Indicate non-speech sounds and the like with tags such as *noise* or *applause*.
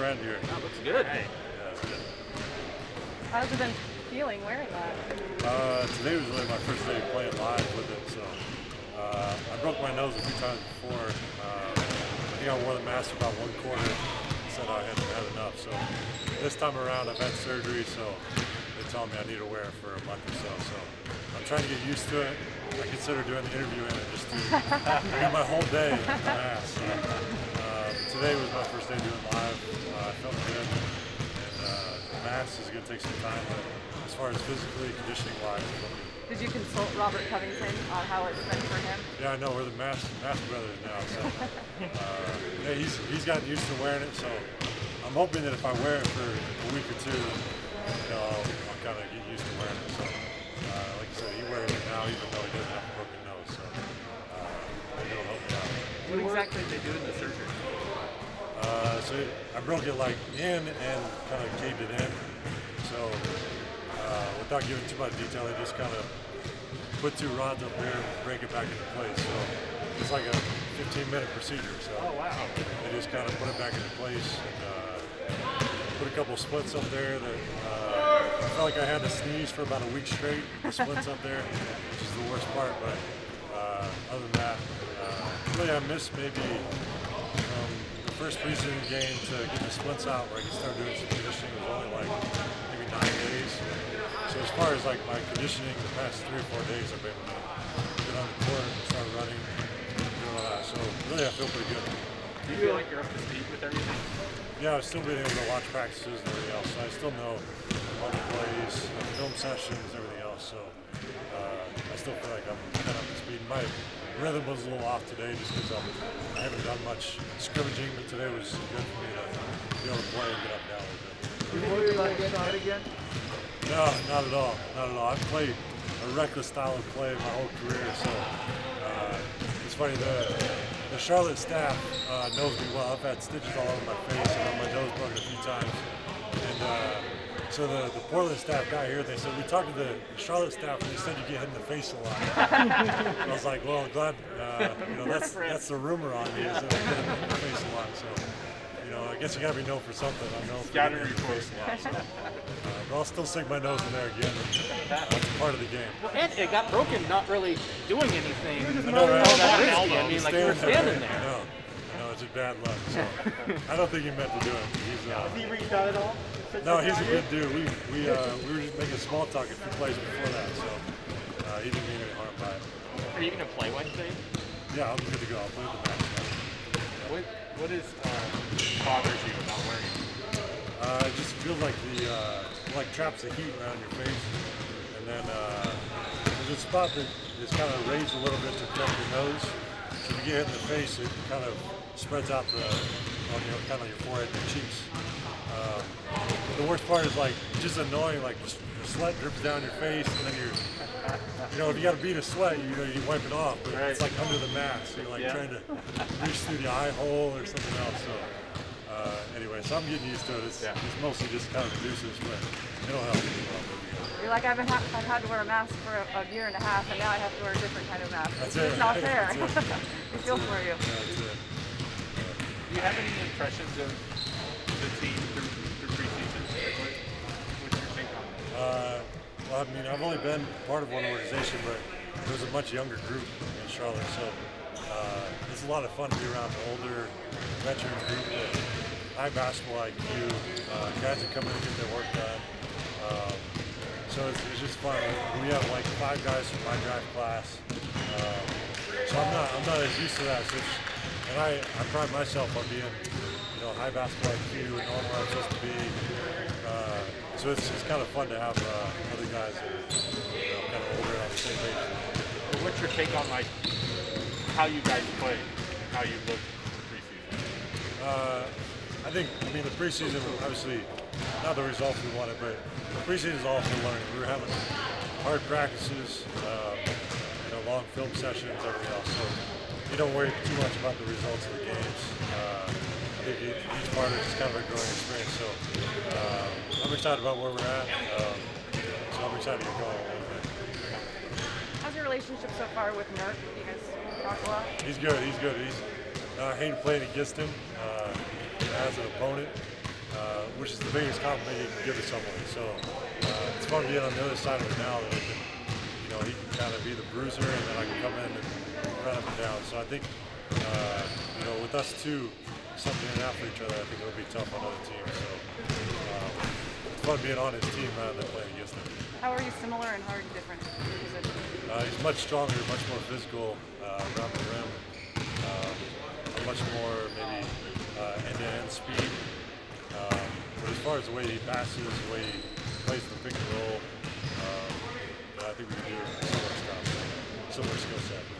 friend here. That looks good. Yeah, it's good. How's it been feeling wearing that? Uh, today was really my first day playing live with it, so uh, I broke my nose a few times before. Uh, I think I wore the mask about one quarter and said I hadn't had enough. So this time around I've had surgery, so they tell me I need to wear it for a month or so. So I'm trying to get used to it. I consider doing the interview in it just to do *laughs* my whole day in the mask. So, today was my first day doing live. Uh, I felt good. And uh, the mask is going to take some time, but as far as physically, conditioning wise. Did you consult Robert Covington on how it's been for him? Yeah, I know we're the mask, mask brothers now. So uh, yeah, he's he's gotten used to wearing it. So I'm hoping that if I wear it for a week or two, you know, I'll, I'll kind of get used to wearing it. So uh, like I said, he wears it now, even though he doesn't have a broken nose. So uh, maybe it'll help me out. What exactly did they do in the surgery? Uh, so I broke it like in and kind of caved it in. So uh, without giving too much detail, I just kind of put two rods up there and break it back into place. So it's like a 15 minute procedure. So Oh wow. they just kind of put it back into place and uh, put a couple splits up there that uh, I felt like I had to sneeze for about a week straight. The splits up there, which is the worst part. But uh, other than that, uh, really I missed maybe first preseason game to get the splits out where I could start doing some conditioning was only like maybe nine days. So as far as like my conditioning the past three or four days, I've been able to get on the court and start running, that. So really I feel pretty good. Do you feel like you're up to speed with everything? Yeah, I've still been able to watch practices and everything else. So I still know all the plays, uh, film sessions, everything else. So uh, I still feel like I'm kind of up to speed. My rhythm was a little off today just because I haven't done much scrimmaging, but today was good for me to be able to play and get up and down a little bit. You worried about getting hurt again? No, not at all. Not at all. I've played a reckless style of play my whole career, so uh, it's funny. The the Charlotte staff uh, knows me well. I've had stitches all over my face and on my nose broken a few times, and uh, so the, the Portland staff got here. They said we talked to the Charlotte staff, and they said you get hit in the face a lot. *laughs* I was like, well, glad uh, you know that's that's the rumor on me is that I get hit in the face a lot. So. You know, I guess you gotta be known for something. I know known for Scouting getting hit in the face a lot. So. Uh, but I'll still stick my nose in there again. That's part of the game. Well, And it got broken not really doing anything. I know, right? all that risky. I mean, like you were Standing standing there. No, no, bad luck. So I don't think he meant to do it. He's, uh, He reached out at all? no, he's a good dude. We we uh, we were just making small talk a few plays before that, so uh, he didn't mean any harm by it. Are you going to play Wednesday? Yeah, I'm good to go. I'll play the match. What What is uh, bothers you about wearing it? Uh, it just feels like the uh, like traps the heat around your face, and then uh, there's a spot that is kind of raised a little bit to protect your nose. If you get hit in the face, it kind of spreads out the on your kind of your forehead, your cheeks. Um, the worst part is like just annoying. Like the sweat drips down your face, and then you're you know, if you got to beat a sweat, you know, you wipe it off, but it's like under the mask. So you're like Yeah. trying to reach through the eye hole or something else. So uh, anyway, so I'm getting used to it. It's, Yeah. it's mostly just kind of reduces, but it'll help. It'll help. You're like, I've, been ha- I've had to wear a mask for a, a year and a half, and now I have to wear a different kind of mask. That's it's it, not right? fair. That's it. *laughs* we feel for you. That's it. Do you have any impressions of the team through, through preseason? What's your take on it? Uh, well, I mean, I've only been part of one organization, but it was a much younger group in Charlotte, so uh, it's a lot of fun to be around an older veteran group that high basketball IQ, uh, guys that come in and get their work done. Um, so it's, it's just fun. We have like five guys from my draft class, um, so I'm not I'm not as used to that. So and I, I pride myself on being you know high basketball IQ and knowing where I'm supposed to be. Uh, so it's, it's kind of fun to have uh, other guys that are you know, kind of older on the same page. What's your take on like how you guys play, and how you look for preseason? Uh, I think, I mean, the preseason, obviously, not the results we wanted, but the preseason is all for learning. We were having hard practices, um, you know, long film sessions, everything else. So you don't worry too much about the results of the games. Uh, I think each, each part is just kind of a growing experience. So uh, I'm excited about where we're at. Um, so I'm excited to get going. a little bit. How's your relationship so far with Nurk? You guys talk a lot? He's good. He's good. He's. I hate playing against him uh, as an opponent. uh, which is the biggest compliment you can give to someone. So uh, it's fun being on the other side of it now that I can, you know, he can kind of be the bruiser and then I can come in and run and down. So I think, uh, you know, with us two, something in for each other, I think it'll be tough on other teams. So it's fun being on his team rather than playing against him. How are you similar and how are you different? Uh, he's much stronger, much more physical uh, around the rim, um, much more maybe uh, end-to-end speed. Um, but as far as the way he passes, the way he plays the pick and roll, um, I think we can do similar stuff, similar skill set.